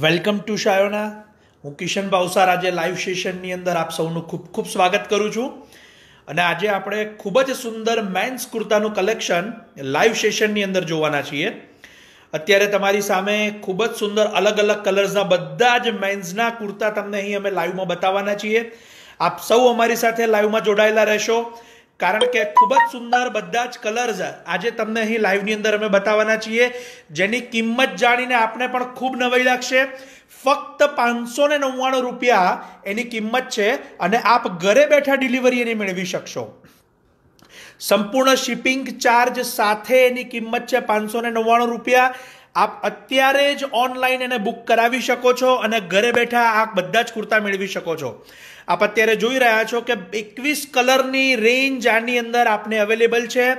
Welcome to Shayona. હું કિશન ભાવસાર આજે live સેશનની અંદર આપ સૌનું ખૂબ ખૂબ સ્વાગત કરું છું. અને આજે આપણે ખૂબ જ સુંદર મેન્સ કુર્તાનું કલેક્શન લાઈવ સેશનની અંદર જોવાના છીએ. અત્યારે તમારી સામે ખૂબ જ સુંદર અલગ અલગ કલર્સના બધા જ મેન્સના કુર્તા તમને અહીં અમે લાઈવમાં બતાવવાના છીએ. આપ સૌ અમારી સાથે લાઈવમાં જોડાયેલા રહેશો. કારણ કે ખૂબ જ સુંદર બધા જ કલર્સ આજે તમને અહીં લાઈવની અંદર અમે બતાવવાના છીએ. જેની કિંમત જાણીને આપને પણ ખૂબ નવાઈ લાગશે. ફક્ત પાંચસો ને નવ્વાણું રૂપિયા એની કિંમત છે અને આપ ઘરે બેઠા ડિલિવરી એની મેળવી શકશો. સંપૂર્ણ શિપિંગ ચાર્જ સાથે એની કિંમત છે પાંચસો ને નવ્વાણું રૂપિયા. આપ અત્યારે જ ઓનલાઈન એને બુક કરાવી શકો છો અને ઘરે બેઠા આ બધા જ કુર્તા મેળવી શકો છો. આપ અત્યારે જોઈ રહ્યા છો કે એકવીસ કલરની રેન્જ આની અંદર આપને અવેલેબલ છે.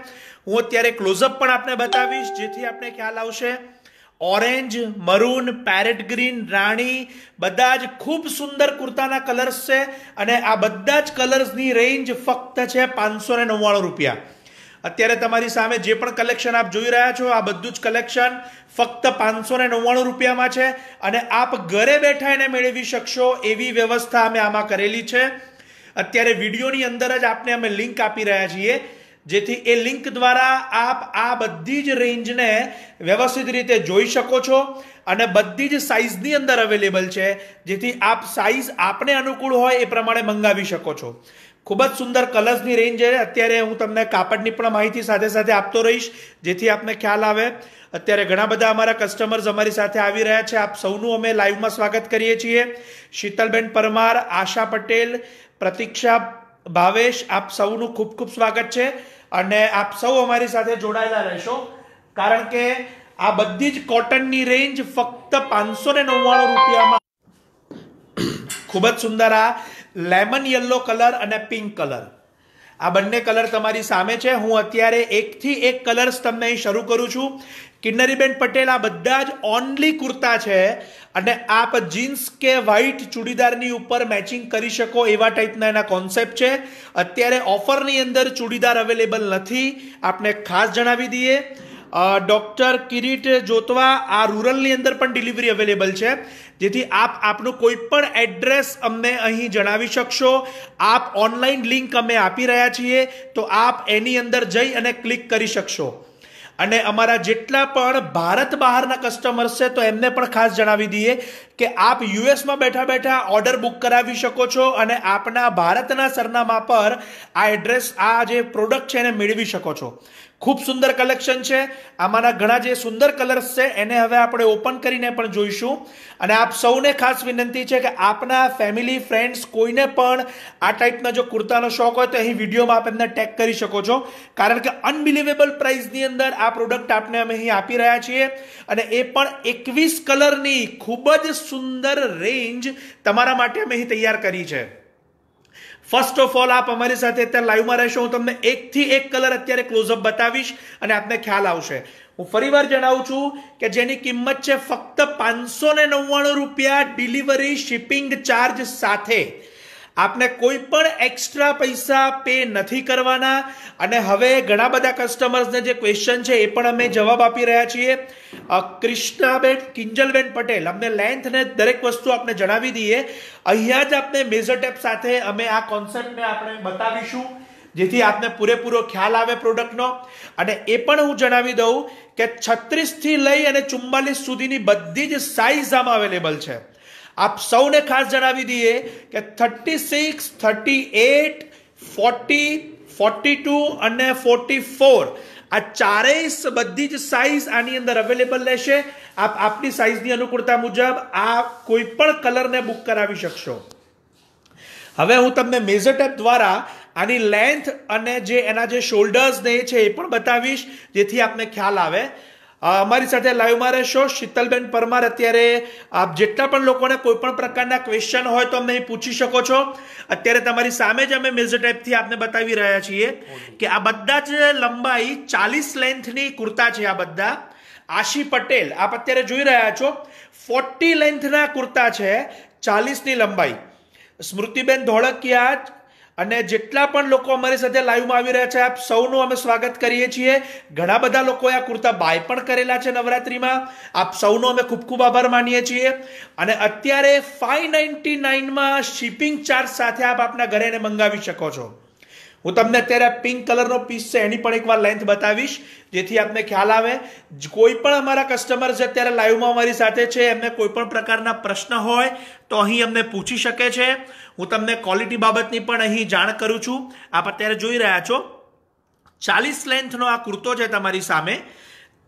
હું અત્યારે ક્લોઝઅપ પણ આપને બતાવીશ, જેથી આપને ખ્યાલ આવશે. ઓરેન્જ મરૂન પેરેટ ગ્રીન રાણી, બધા જ ખૂબ સુંદર કુર્તાના કલર્સ છે અને આ બધા જ કલર્સની રેન્જ ફક્ત છે પાંચસો ને નવ્વાણું રૂપિયા. અત્યારે તમારી સામે જે પણ કલેક્શન આપ જોઈ રહ્યા છો, આ બધું જ કલેક્શન ફક્ત પાંચસો ને નવ્વાણું રૂપિયામાં છે અને આપ ઘરે બેઠા એને મેળવી શકશો એવી વ્યવસ્થા અમે આમાં કરેલી છે. અત્યારે વિડીયોની અંદર જ આપને અમે લિંક આપી રહ્યા છીએ, જેથી એ લિંક દ્વારા આપ આ બધી જ રેન્જને વ્યવસ્થિત રીતે જોઈ શકો છો અને બધી જ સાઇઝની અંદર અવેલેબલ છે, જેથી આપ સાઇઝ આપને અનુકૂળ હોય એ પ્રમાણે મંગાવી શકો છો. ખૂબ જ સુંદર કલર્સની રેન્જ છે. અત્યારે હું તમને કાપડની પણ માહિતી સાથે સાથે આપતો રહીશ, જેથી આપને ખ્યાલ આવે. અત્યારે ઘણા બધા અમારા કસ્ટમર્સ અમારી સાથે આવી રહ્યા છે. આપ સૌનું અમે લાઈવમાં સ્વાગત કરીએ છીએ. શીતલબેન પરમાર, આશા પટેલ, પ્રતીક્ષા ભાવેશ, આપ સૌનું ખૂબ ખૂબ સ્વાગત છે. અને આપ સૌ અમારી સાથે જોડાયેલા રહેશો. કારણ કે આ બધી જ કોટનની રેન્જ ફક્ત પાંચસો ને નવ્વાણું રૂપિયામાં. ખૂબ જ સુંદર આ લેમન યલો કલર અને પિંક કલર આ બંને કલર તમારી સામે છે. હું અત્યારે એકથી એક કલર્સ તમને અહીં શરૂ કરું છું. કિન્નરીબેન પટેલ, આ બધા જ ઓનલી કુર્તા છે અને આપ જીન્સ કે વ્હાઈટ ચૂડીદારની ઉપર મેચિંગ કરી શકો એવા ટાઈપના એના કોન્સેપ્ટ છે. અત્યારે ઓફરની અંદર ચૂડીદાર અવેલેબલ નથી. આપને ખાસ જણાવી દઈએ. ડોક્ટર કિરીટ જોતવા આ રૂરલની અંદર પણ ડિલિવરી અવેલેબલ છે. જેથી આપ આપનું કોઈ પણ એડ્રેસ અમને અહીં જણાવી શકશો. આપ ઓનલાઈન લિંક અમે આપી રહ્યા છીએ, તો આપ એની અંદર જઈ અને ક્લિક કરી શકશો. અને અમારા જેટલા પણ ભારત બહારના કસ્ટમર્સ છે, તો એમને પણ ખાસ જણાવી દઈએ કે આપ યુએસમાં બેઠા બેઠા ઓર્ડર બુક કરાવી શકો છો અને આપના ભારતના સરનામા પર આ એડ્રેસ આ જે પ્રોડક્ટ છે એને મેળવી શકો છો. ખૂબ સુંદર કલેક્શન છે. આમાંના ઘણા જે સુંદર કલર્સ છે, એને હવે આપણે ઓપન કરીને પણ જોઈશું. અને આપ સૌને ખાસ વિનંતી છે કે આપના ફેમિલી, ફ્રેન્ડ્સ કોઈને પણ આ ટાઈપના જો કુર્તાનો શોખ હોય તો અહીં વિડીયોમાં આપ એમને ટેગ કરી શકો છો. કારણ કે અનબિલિવેબલ પ્રાઇસની અંદર આ પ્રોડક્ટ આપને અમે અહીં આપી રહ્યા છીએ. અને એ પણ એકવીસ કલરની ખૂબ જ સુંદર રેન્જ તમારા માટે અમે અહીં તૈયાર કરી છે. ફર્સ્ટ ઓફ ઓલ આપ અમારી સાથે અત્યારે લાઈવમાં રહેશો. હું તમને એકથી એક કલર અત્યારે ક્લોઝઅપ બતાવીશ અને આપને ખ્યાલ આવશે. હું ફરીવાર જણાવું છું કે જેની કિંમત છે ફક્ત પાંચસો ને નવ્વાણું રૂપિયા ડિલિવરી શિપિંગ ચાર્જ સાથે. આપને કોઈ પણ એક્સ્ટ્રા પૈસા પે નથી કરવાના. અને હવે ઘણા બધા કસ્ટમર્સને જે ક્વેશ્ચન છે એ પણ અમે જવાબ આપી રહ્યા છીએ. કૃષ્ણાબેન, કિંજલબેન પટેલ, અમને લેન્થ ને દરેક વસ્તુ આપણે જણાવી દઈએ. અહીંયા જ આપણે મેઝર ટેપ સાથે અમે આ કોન્સેપ્ટને આપણે બતાવીશું, જેથી આપને પૂરેપૂરો ખ્યાલ આવે પ્રોડક્ટનો અને એ પણ હું જણાવી દઉં કે છત્રીસથી લઈ અને ચુમ્માલીસ સુધીની બધી જ સાઇઝ આમાં અવેલેબલ છે. આપ સૌને ખાસ જણાવી દઈએ કે thirty six thirty eight forty forty two અને ફોર્ટી ફોર આ ચારેય બધી જ સાઇઝ આની અંદર અવેલેબલ રહેશે. આપ આપની સાઇઝની અનુકૂળતા મુજબ આ કોઈ પણ કલરને બુક કરાવી શકશો. હવે હું તમને મેઝર ટેપ દ્વારા આની લેન્થ અને જે એના જે શોલ્ડર્સ ને છે એ પણ બતાવીશ, જેથી આપને ખ્યાલ આવે. અમારી સાથે લાઈવમાં રહેશો. શીતલબેન પરમાર અત્યારે, આપ જેટલા પણ લોકોને કોઈ પણ પ્રકારના ક્વેશ્ચન હોય તો અમને પૂછી શકો છો. અત્યારે તમારી સામે જ અમે મેઝર ટાઈપથી આપને બતાવી રહ્યા છીએ કે આ બધા જ લંબાઈ ચાલીસ લેન્થની કુર્તા છે આ બધા. આશી પટેલ, આપ અત્યારે જોઈ રહ્યા છો. ફોર્ટી લેન્થના કુર્તા છે, ચાલીસની લંબાઈ. સ્મૃતિબેન ધોળકિયા અને જેટલા પણ લોકો અમારી સાથે લાઈવમાં આવી રહ્યા છે, આપ સૌનું અમે સ્વાગત કરીએ છીએ. ઘણા બધા લોકોએ આ કુર્તા બાય પણ કરેલા છે નવરાત્રિમાં. આપ સૌનો અમે ખૂબ ખૂબ આભાર માનીએ છીએ. અને અત્યારે ફાઈવ નાઇન્ટી નાઇનમાં શિપિંગ ચાર્જ સાથે આપ આપના ઘરે મંગાવી શકો છો. હું તમને અત્યારે પિંક કલરનો પીસ છે, એની પણ એકવાર લેન્થ બતાવીશ, જેથી આપને ખ્યાલ આવે. કોઈ પણ અમારા કસ્ટમર છે અત્યારે લાઈવમાં અમારી સાથે છે, એમને કોઈ પણ પ્રકારના પ્રશ્ન હોય, તો અહીં અમને પૂછી શકે છે. હું તમને ક્વોલિટી બાબતની પણ અહીં જાણ કરું છું. આપ અત્યારે જોઈ રહ્યા છો. ચાલીસ લેન્થનો આ કુર્તો છે તમારી સામે.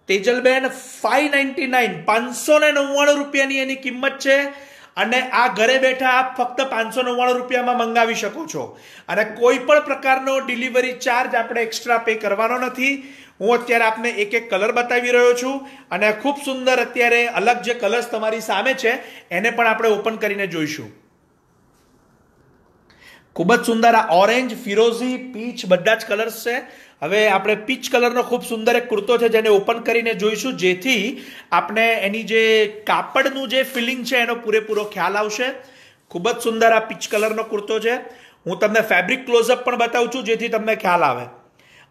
તેજલબેન ફાઈવ નાઇન્ટી નાઇન પાંચસો ને નવ્વાણું રૂપિયાની એની કિંમત છે. અને આ ઘરે બેઠા આપ ફક્ત પાંચસો નવ્વાણું રૂપિયામાં મંગાવી શકો છો. અને કોઈ પણ પ્રકારનો ડિલિવરી ચાર્જ આપણે એક્સ્ટ્રા પે કરવાનો નથી. હું અત્યારે આપને એક એક કલર બતાવી રહ્યો છું અને ખૂબ સુંદર અત્યારે અલગ જે કલર્સ તમારી સામે છે, એને પણ આપણે ઓપન કરીને જોઈશું. ખૂબ જ સુંદર આ ઓરેન્જ, ફિરોઝી, પીચ બધા જ કલર્સ છે. હવે આપણે પીચ કલરનો ખૂબ સુંદર એક કુર્તો છે જેને ઓપન કરીને જોઈશું. જેથી આપણે એની જે કાપડનું જે ફિલિંગ છે એનો પૂરેપૂરો ખ્યાલ આવશે. ખૂબ જ સુંદર આ પીચ કલરનો કુર્તો છે. હું તમને ફેબ્રિક ક્લોઝઅપ પણ બતાવું છું જેથી તમને ખ્યાલ આવે.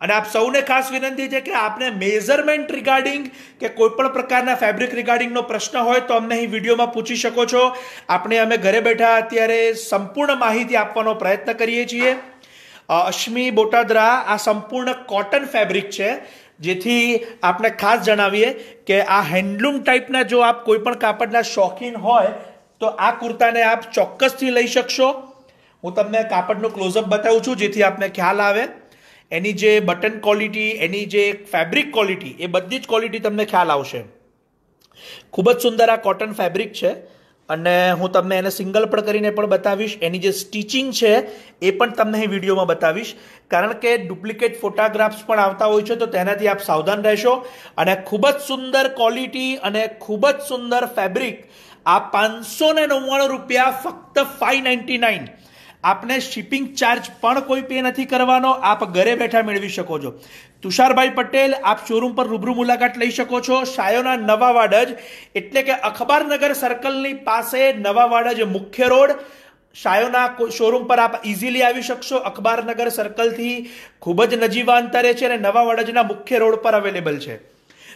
અને આપ સૌને ખાસ વિનંતી છે કે આપને મેઝરમેન્ટ રિગાર્ડિંગ કે કોઈ પણ પ્રકારના ફેબ્રિક રિગાર્ડિંગનો પ્રશ્ન હોય તો અમને અહીં વિડીયોમાં પૂછી શકો છો. આપણે અમે ઘરે બેઠા અત્યારે સંપૂર્ણ માહિતી આપવાનો પ્રયત્ન કરીએ છીએ. અશ્મી બોટાદરા આ સંપૂર્ણ કોટન ફેબ્રિક છે, જેથી આપણે ખાસ જણાવીએ કે આ હેન્ડલૂમ ટાઈપના જો આપ કોઈપણ કાપડના શોખીન હોય, તો આ કુર્તાને આપ ચોક્કસથી લઈ શકશો. હું તમને કાપડનું ક્લોઝઅપ બતાવું છું, જેથી આપને ખ્યાલ આવે. એની જે બટન ક્વોલિટી, એની જે ફેબ્રિક ક્વોલિટી, એ બધી જ ક્વોલિટી તમને ખ્યાલ આવશે. ખૂબ જ સુંદર આ કોટન ફેબ્રિક છે. અને હું તમને એને સિંગલ પણ કરીને પણ બતાવીશ. એની જે સ્ટિચિંગ છે, એ પણ તમને અહીં વિડીયોમાં બતાવીશ. કારણ કે ડુપ્લિકેટ ફોટોગ્રાફ્સ પણ આવતા હોય છે, તો તેનાથી આપ સાવધાન રહેશો. અને ખૂબ જ સુંદર ક્વોલિટી અને ખૂબ જ સુંદર ફેબ્રિક આ પાંચસો ને નવ્વાણું રૂપિયા ફક્ત ફાઈવ નાઇન્ટી નાઇન આપને શિપિંગ ચાર્જ પણ કોઈ પે નથી કરવાનો, આપ ઘરે બેઠા મેળવી શકો છો. તુષારભાઈ પટેલ, આપ શોરૂમ પર રૂબરૂ મુલાકાત લઈ શકો છો. શાયોના નવા વાડજ, એટલે કે અખબારનગર સર્કલની પાસે નવા વાડજ મુખ્ય રોડ. શાયોના શોરૂમ પર આપ ઇઝીલી આવી શકશો. અખબારનગર સર્કલથી ખૂબ જ નજીવા અંતરે છે અને નવા વાડજના મુખ્ય રોડ પર અવેલેબલ છે.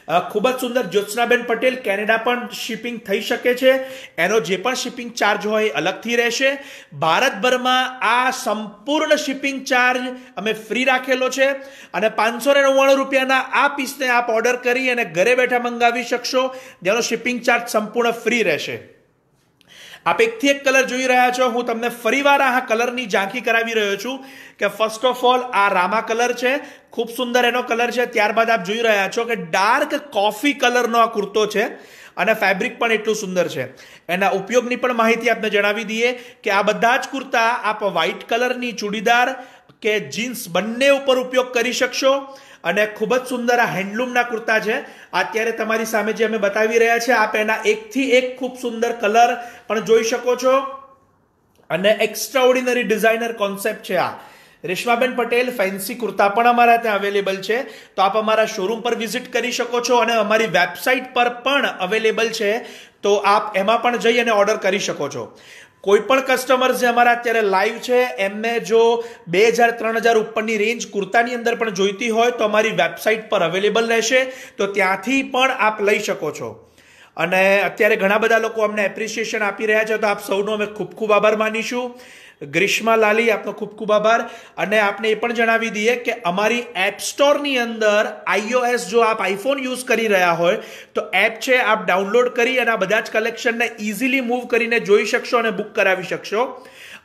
ખૂબ જ સુંદર જ્યોત્સનાબેન પટેલ કેનેડા પણ શિપિંગ થઈ શકે છે. એનો જે પણ શિપિંગ ચાર્જ હોય અલગથી રહેશે. ભારતભરમાં આ સંપૂર્ણ શિપિંગ ચાર્જ અમે ફ્રી રાખેલો છે અને પાંચસો ને નવ્વાણું રૂપિયાના આ પીસને આપ ઓર્ડર કરી અને ઘરે બેઠા મંગાવી શકશો. જેનો શિપિંગ ચાર્જ સંપૂર્ણ ફ્રી રહેશે. આપ એકથી એક કલર જોઈ રહ્યા છો. હું તમને ફરીવાર આ કલરની ઝાંખી કરાવી રહ્યો છું કે ફર્સ્ટ ઓફ ઓલ આ રામા કલર છે. ખૂબ સુંદર એનો કલર છે. ત્યારબાદ આપ જોઈ રહ્યા છો કે ડાર્ક કોફી કલરનો આ કુર્તો છે અને ફેબ્રિક પણ એટલું સુંદર છે. એના ઉપયોગની પણ માહિતી આપને જણાવી દઈએ કે આ બધા જ કુર્તા આપ વ્હાઇટ કલરની ચૂડીદાર કે જીન્સ બંને ઉપર ઉપયોગ કરી શકશો. અને ખૂબ જ સુંદર આ હેન્ડલૂમના કુર્તા છે. અત્યારે તમારી સામે જે અમે બતાવી રહ્યા છે, આપ એના એકથી એક ખૂબ સુંદર કલર પણ જોઈ શકો છો. અને એક્સ્ટ્રા ઓર્ડિનરી ડિઝાઇનર કોન્સેપ્ટ છે આ. રેશમાબેન પટેલ ફેન્સી કુર્તા પણ અમારા ત્યાં અવેલેબલ છે. તો આપ અમારા શોરૂમ પર વિઝિટ કરી શકો છો અને અમારી વેબસાઇટ પર પણ અવેલેબલ છે. તો આપ એમાં પણ જઈ અને ઓર્ડર કરી શકો છો. કોઈ પણ કસ્ટમર જે અમારા અત્યારે લાઈવ છે, એમને જો બે હજાર, ત્રણ હજાર ઉપરની રેન્જ કુર્તાની અંદર પણ જોઈતી હોય તો અમારી વેબસાઇટ પર અવેલેબલ રહેશે. તો ત્યાંથી પણ આપ લઈ શકો છો. અને અત્યારે ઘણા બધા લોકો અમને એપ્રિસિએશન આપી રહ્યા છે, તો આપ સૌનો અમે ખૂબ ખૂબ આભાર માનીશું. ગ્રીષ્મા લાલી, આપનો ખૂબ ખૂબ આભાર. અને આપને એ પણ જણાવી દઈએ કે અમારી એપ સ્ટોરની અંદર આઈઓએસ જો આપ આઈફોન યુઝ કરી રહ્યા હોય, તો એપ છે, આપ ડાઉનલોડ કરી અને આ બધા જ કલેક્શનને ઇઝીલી મૂવ કરીને જોઈ શકશો અને બુક કરાવી શકશો.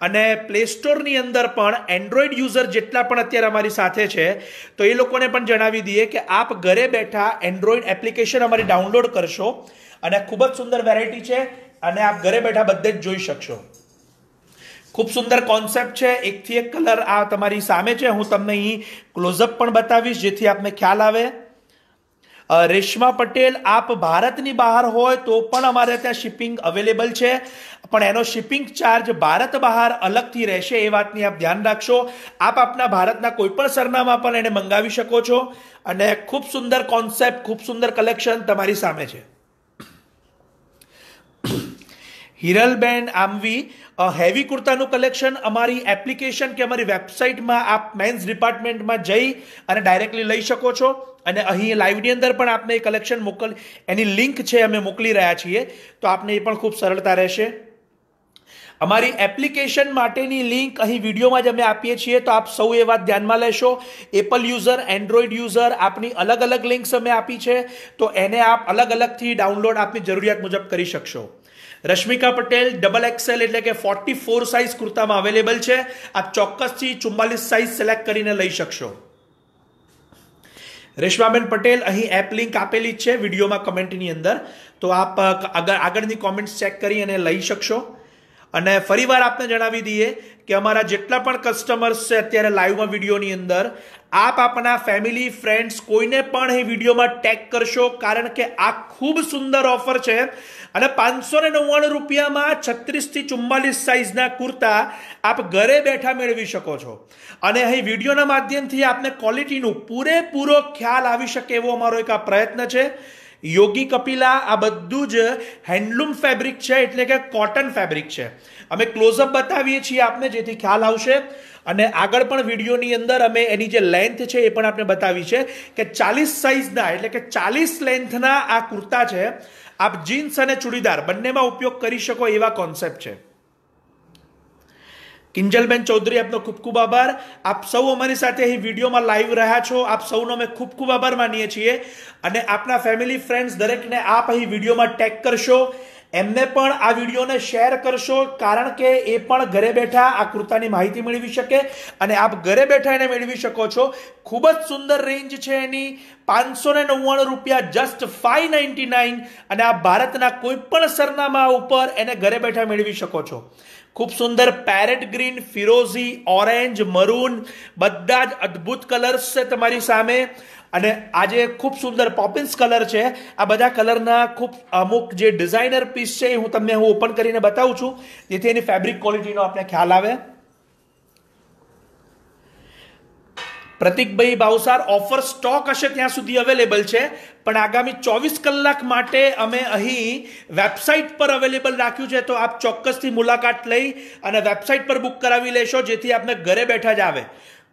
અને પ્લે સ્ટોરની અંદર પણ એન્ડ્રોઈડ યુઝર જેટલા પણ અત્યારે અમારી સાથે છે, તો એ લોકોને પણ જણાવી દઈએ કે આપ ઘરે બેઠા એન્ડ્રોઈડ એપ્લિકેશન અમારી ડાઉનલોડ કરશો અને ખૂબ જ સુંદર વેરાયટી છે અને આપ ઘરે બેઠા બધે જ જોઈ શકશો. ખૂબ સુંદર કોન્સેપ્ટ છે. એકથી એક કલર આ તમારી સામે છે. હું તમને અહીં ક્લોઝઅપ પણ બતાવીશ, જેથી આપને ખ્યાલ આવે. રેશમા પટેલ, આપ ભારતની બહાર હોય તો પણ અમારે ત્યાં શિપિંગ અવેલેબલ છે. પણ એનો શિપિંગ ચાર્જ ભારત બહાર અલગથી રહેશે એ વાતની આપ ધ્યાન રાખશો. આપ આપના ભારતના કોઈપણ સરનામા પણ એને મંગાવી શકો છો. અને ખૂબ સુંદર કોન્સેપ્ટ ખૂબ સુંદર કલેક્શન તમારી સામે છે. હિરલબેન આમવી હેવી કુર્તાનું કલેક્શન અમારી એપ્લિકેશન કે અમારી વેબસાઇટમાં આપ મેન્સ ડિપાર્ટમેન્ટમાં જઈ અને ડાયરેક્ટલી લઈ શકો છો. અને અહીં લાઈવની અંદર પણ આપને એ કલેક્શન મોકલ, એની લિંક છે અમે મોકલી રહ્યા છીએ. તો આપને એ પણ ખૂબ સરળતા રહેશે. અમારી એપ્લિકેશન માટેની લિંક અહીં વિડીયોમાં જ અમે આપીએ છીએ. તો આપ સૌ એ વાત ધ્યાનમાં લેશો. એપલ યુઝર એન્ડ્રોઈડ યુઝર આપની અલગ અલગ લિંક્સ અમે આપી છે. તો એને આપ અલગ અલગથી ડાઉનલોડ આપની જરૂરિયાત મુજબ કરી શકશો. રશ્મિકા પટેલ ડબલ એક્સેલ એટલે કે ફોર્ટી ફોર સાઇઝ કુર્તામાં અવેલેબલ છે. આપ ચોક્કસથી ચુમ્માલીસ સાઇઝ સિલેક્ટ કરીને લઈ શકશો. રેશમાબેન પટેલ, અહીં એપ લિંક આપેલી છે વિડીયોમાં કમેન્ટની અંદર. તો આપ આગળની કોમેન્ટ્સ ચેક કરી અને લઈ શકશો. અને ફરીવાર આપને જણાવી દઈએ કે અમારા જેટલા પણ કસ્ટમર્સ છે અત્યારે લાઈવમાં વિડીયોની અંદર, આપ આપના ફેમિલી ફ્રેન્ડ્સ કોઈને પણ એ વિડીયોમાં ટેગ કરશો કારણ કે આ ખૂબ સુંદર ઓફર છે. અને પાંચસો ને નવ્વાણું રૂપિયામાં છત્રીસથી ચુમ્માલીસ સાઇઝના કુર્તા આપ ઘરે બેઠા મેળવી શકો છો. અને અહીં વિડીયોના માધ્યમથી આપને ક્વોલિટીનું પૂરેપૂરો ખ્યાલ આવી શકે એવો અમારો એક આ પ્રયત્ન છે. યોગી કપિલા, આ બધું જ હેન્ડલૂમ ફેબ્રિક છે, એટલે કે કોટન ફેબ્રિક છે. અમે ક્લોઝઅપ બતાવીએ છીએ આપને, જેથી ખ્યાલ આવશે. અને આગળ પણ વિડીયોની અંદર અમે એની જે લેન્થ છે, એ પણ આપણે બતાવી છે કે ચાલીસ સાઇઝના એટલે કે ચાલીસ લેન્થના આ કુર્તા છે. આપ જીન્સ અને ચૂડીદાર બંનેમાં ઉપયોગ કરી શકો એવા કોન્સેપ્ટ છે. કિંજલબેન ચૌધરી, આપનો ખૂબ ખૂબ આભાર. આપ સૌ અમારી સાથે અહીં વિડીયોમાં લાઈવ રહ્યા છો. આપ સૌનો અમે ખૂબ ખૂબ આભાર માનીએ છીએ. અને આપના ફેમિલી ફ્રેન્ડ્સ દરેકને આપ અહીં વિડીયોમાં ટેગ કરશો. એમને પણ આ વિડીયોને શેર કરશો, કારણ કે એ પણ ઘરે બેઠા આ કુર્તાની માહિતી મેળવી શકે. અને આપ ઘરે બેઠા એને મેળવી શકો છો. ખૂબ જ સુંદર રેન્જ છે એની. પાંચસો ને નવ્વાણું રૂપિયા જસ્ટ ફાઈવ નાઇન્ટી નાઇન અને આ ભારતના કોઈ પણ સરનામા ઉપર એને ઘરે બેઠા મેળવી શકો છો. ખૂબ સુંદર પેરેટ ગ્રીન ફિરોઝી ઓરેન્જ મરૂન બધા જ અદ્ભુત કલર્સ છે તમારી સામે. અને આજે ખૂબ સુંદર પોપિન્સ કલર છે. આ બધા કલરના ખૂબ અમુક જે ડિઝાઇનર પીસ છે એ હું તમને હું ઓપન કરીને બતાવું છું. જેથી એની ફેબ્રિક ક્વોલિટીનો આપણે ખ્યાલ આવે. પ્રતિકભાઈ ભાવસાર ઓફર સ્ટોક હશે ત્યાં સુધી અવેલેબલ છે. પણ આગામી ચોવીસ કલાક માટે અમે અહીં વેબસાઇટ પર અવેલેબલ રાખ્યું છે. તો આપ ચોક્કસથી મુલાકાત લઈ અને વેબસાઇટ પર બુક કરાવી લેશો, જેથી આપને ઘરે બેઠા જ આવે.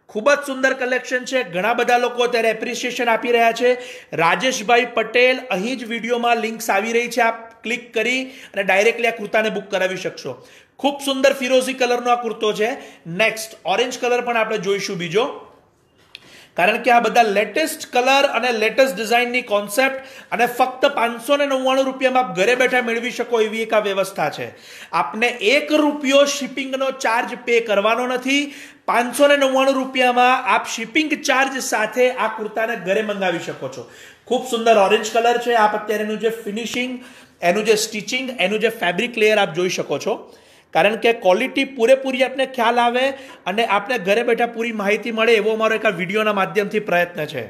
ખૂબ જ સુંદર કલેક્શન છે. ઘણા બધા લોકો અત્યારે એપ્રિસિએશન આપી રહ્યા છે. રાજેશભાઈ પટેલ અહીં જ વિડીયોમાં લિંક્સ આવી રહી છે. આપ ક્લિક કરી અને ડાયરેક્ટલી આ કુર્તાને બુક કરાવી શકશો. ખૂબ સુંદર ફિરોઝી કલરનો આ કુર્તો છે. નેક્સ્ટ ઓરેન્જ કલર પણ આપણે જોઈશું બીજો. કારણ કે આ બધા લેટેસ્ટ કલર અને લેટેસ્ટ ડિઝાઇનની કોન્સેપ્ટ અને ફક્ત પાંચસો ને નવ્વાણું રૂપિયામાં આપ ઘરે બેઠા મેળવી શકો એવી એક આ વ્યવસ્થા છે. આપને એક રૂપિયો શિપિંગનો ચાર્જ પે કરવાનો નથી. પાંચસો ને નવ્વાણું રૂપિયામાં આપ શિપિંગ ચાર્જ સાથે આ કુર્તાને ઘરે મંગાવી શકો છો. ખૂબ સુંદર ઓરેન્જ કલર છે. આપ અત્યારે એનું જે ફિનિશિંગ એનું જે સ્ટિચિંગ એનું જે ફેબ્રિક લેયર આપ જોઈ શકો છો. कारण के ક્વોલિટી પૂરેપૂરી आपने ख्याल आए અને आपने घरे बैठा पूरी माहिती મળે એવો અમારો एक આ વિડીયોના માધ્યમથી પ્રયત્ન છે.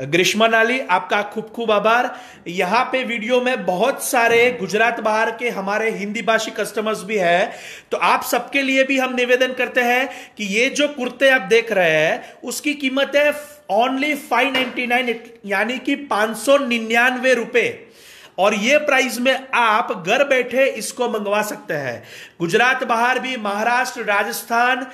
ग्रीष्मा आपका खूब खूब आभार। यहाँ पे वीडियो में बहुत सारे गुजरात बाहर के हमारे हिंदी भाषी कस्टमर्स भी हैं। तो आप सबके लिए भी हम निवेदन करते हैं कि ये जो कुर्ते आप देख रहे हैं, उसकी कीमत है ओनली फाइव नाइन्टी नाइन यानी कि पाँच सौ निन्यानवे रुपये और ये प्राइस में आप घर बैठे इसको मंगवा सकते हैं। गुजरात बाहर भी, महाराष्ट्र, राजस्थान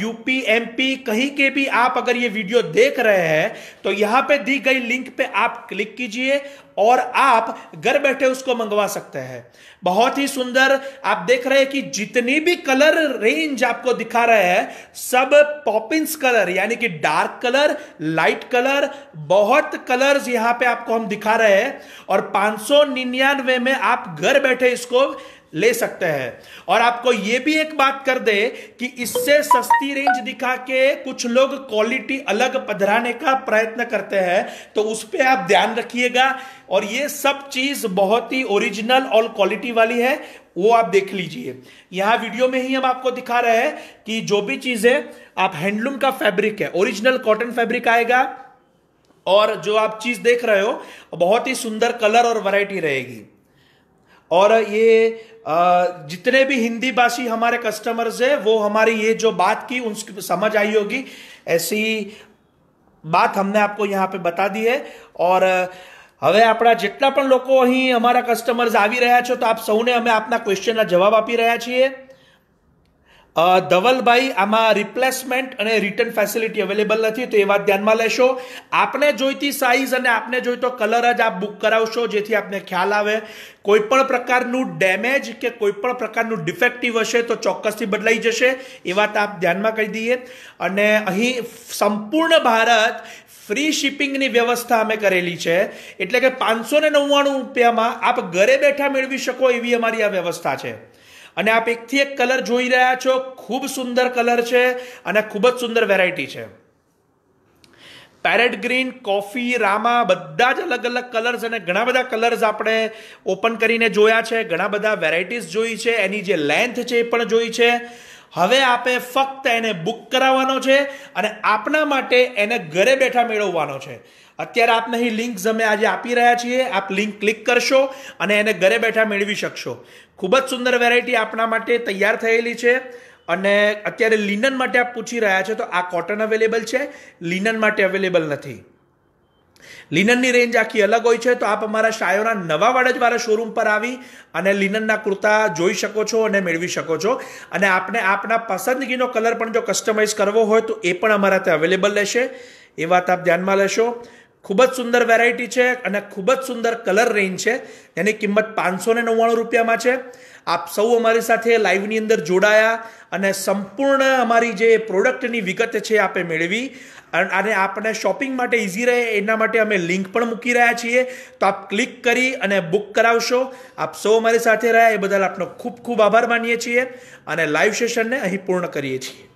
यूपी एमपी कहीं के भी आप अगर ये वीडियो देख रहे हैं तो यहाँ पे दी गई लिंक पे आप क्लिक कीजिए और आप घर बैठे उसको मंगवा सकते हैं। बहुत ही सुंदर, आप देख रहे हैं कि जितनी भी कलर रेंज आपको दिखा रहे हैं, सब पॉपिंस कलर, यानी कि डार्क कलर लाइट कलर, बहुत कलर्स यहाँ पे आपको हम दिखा रहे हैं। और पाँच में आप घर बैठे इसको ले सकते हैं। और आपको यह भी एक बात कर दे कि इससे सस्ती रेंज दिखा के कुछ लोग क्वालिटी अलग पधराने का प्रयत्न करते हैं तो उस पर आप ध्यान रखिएगा। और ये सब चीज़ बहुत ही ओरिजिनल और क्वालिटी वाली है, वो आप देख लीजिए। यहाँ वीडियो में ही हम आपको दिखा रहे हैं कि जो भी चीज़ है आप हैंडलूम का फैब्रिक है ओरिजिनल कॉटन फैब्रिक आएगा, और जो आप चीज़ देख रहे हो, बहुत ही सुंदर कलर और वैरायटी रहेगी। और ये जितने भी हिंदी भाषी हमारे कस्टमर्स है वो हमारी ये जो बात की उनकी समझ आई होगी ऐसी बात हमने आपको यहाँ पे बता दी है और હવે આપણા જેટલા પણ લોકો અહીં અમારા કસ્ટમર્સ આવી રહ્યા છો તો આપ સૌને અમે આપના ક્વેશ્ચનના જવાબ આપી રહ્યા છીએ અ, ધવલભાઈ, આમાં રિપ્લેસમેન્ટ અને રિટર્ન ફેસિલિટી અવેલેબલ નથી, તો એ વાત ધ્યાનમાં લેશો. આપને જોઈતી સાઇઝ અને આપને જોઈતો કલર જ આપ બુક કરાવશો, જેથી આપને ખ્યાલ આવે. કોઈ પણ પ્રકારનું ડેમેજ કે કોઈ પણ પ્રકારનું ડિફેક્ટિવ હશે, તો ચોક્કસથી બદલાઈ જશે. એ વાત આપ ધ્યાનમાં કહી દઈએ. અને અહીં સંપૂર્ણ ભારત ફ્રી શિપિંગની વ્યવસ્થા અમે કરેલી છે. એટલે કે પાંચસો ને નવ્વાણું રૂપિયામાં આપ ઘરે બેઠા મેળવી શકો એવી અમારી આ વ્યવસ્થા છે. અને આપ એકથી એક કલર જોઈ રહ્યા છો. ખૂબ સુંદર કલર છે અને ખૂબ જ સુંદર વેરાયટી છે. પેરેટ ગ્રીન કોફી રામા બધા જ અલગ અલગ કલર્સ અને ઘણા બધા કલર્સ આપણે ઓપન કરીને જોયા છે. ઘણા બધા વેરાયટીઝ જોઈ છે. એની જે લેન્થ છે એ પણ જોઈ છે. હવે આપે ફક્ત એને બુક કરાવવાનો છે અને આપના માટે એને ઘરે બેઠા મેળવવાનો છે. અત્યારે આપને અહીં લિંક્સ અમે આજે આપી રહ્યા છીએ. આપ લિંક ક્લિક કરશો અને એને ઘરે બેઠા મેળવી શકશો. ખૂબ જ સુંદર વેરાયટી આપના માટે તૈયાર થયેલી છે. અને અત્યારે લિનન માટે આપ પૂછી રહ્યા છો તો આ કોટન અવેલેબલ છે? લિનન માટે અવેલેબલ નથી. લિનનની રેન્જ આખી અલગ હોય છે. તો આપ અમારા શાયોના નવા વાડજવાળા શોરૂમ પર આવી અને લિનનના કુર્તા જોઈ શકો છો અને મેળવી શકો છો. અને આપને આપના પસંદગીનો કલર પણ જો કસ્ટમાઇઝ કરવો હોય તો એ પણ અમારા ત્યાં અવેલેબલ રહેશે. એ વાત આપ ધ્યાનમાં લેશો. ખૂબ જ સુંદર વેરાયટી છે અને ખૂબ જ સુંદર કલર રેન્જ છે. એની કિંમત પાંચસો ને નવ્વાણું રૂપિયામાં છે. આપ સૌ અમારી સાથે લાઈવની અંદર જોડાયા અને સંપૂર્ણ અમારી જે પ્રોડક્ટની વિગત છે આપે મેળવી. અને આપણે શોપિંગ માટે ઇઝી રહે એના માટે અમે લિંક પણ મૂકી રહ્યા છીએ. તો આપ ક્લિક કરી અને બુક કરાવશો. આપ સૌ અમારી સાથે રહ્યા એ બદલ આપનો ખૂબ ખૂબ આભાર માનીએ છીએ અને લાઈવ સેશનને અહીં પૂર્ણ કરીએ છીએ.